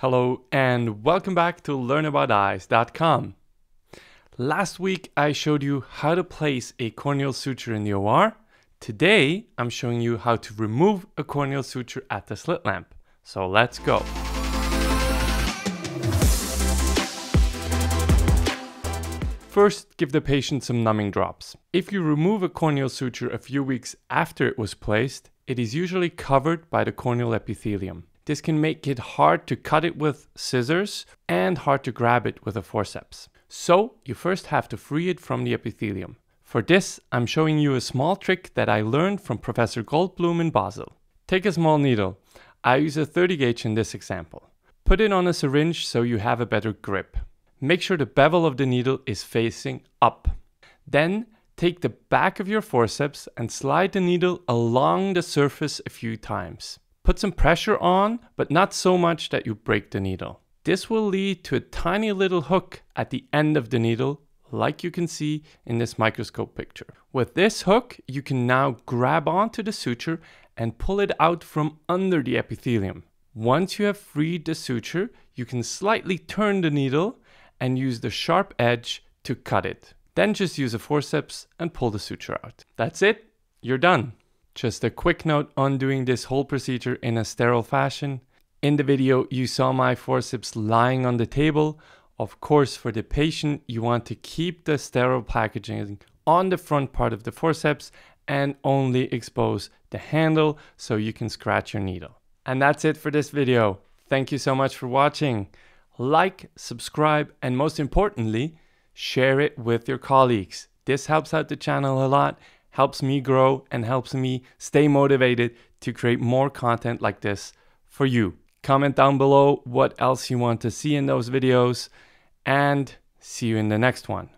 Hello and welcome back to learnabouteyes.com. Last week I showed you how to place a corneal suture in the OR. Today I'm showing you how to remove a corneal suture at the slit lamp. So let's go. First, give the patient some numbing drops. If you remove a corneal suture a few weeks after it was placed, it is usually covered by the corneal epithelium. This can make it hard to cut it with scissors and hard to grab it with a forceps. So you first have to free it from the epithelium. For this, I'm showing you a small trick that I learned from Professor Goldblum in Basel. Take a small needle. I use a 30 gauge in this example. Put it on a syringe so you have a better grip. Make sure the bevel of the needle is facing up. Then take the back of your forceps and slide the needle along the surface a few times. Put some pressure on, but not so much that you break the needle. This will lead to a tiny little hook at the end of the needle, like you can see in this microscope picture. With this hook, you can now grab onto the suture and pull it out from under the epithelium. Once you have freed the suture, you can slightly turn the needle and use the sharp edge to cut it. Then just use a forceps and pull the suture out. That's it, you're done. Just a quick note on doing this whole procedure in a sterile fashion. In the video, you saw my forceps lying on the table. Of course, for the patient, you want to keep the sterile packaging on the front part of the forceps and only expose the handle so you can scratch your needle. And that's it for this video. Thank you so much for watching. Like, subscribe, and most importantly, share it with your colleagues. This helps out the channel a lot helps me grow and helps me stay motivated to create more content like this for you. Comment down below what else you want to see in those videos and see you in the next one.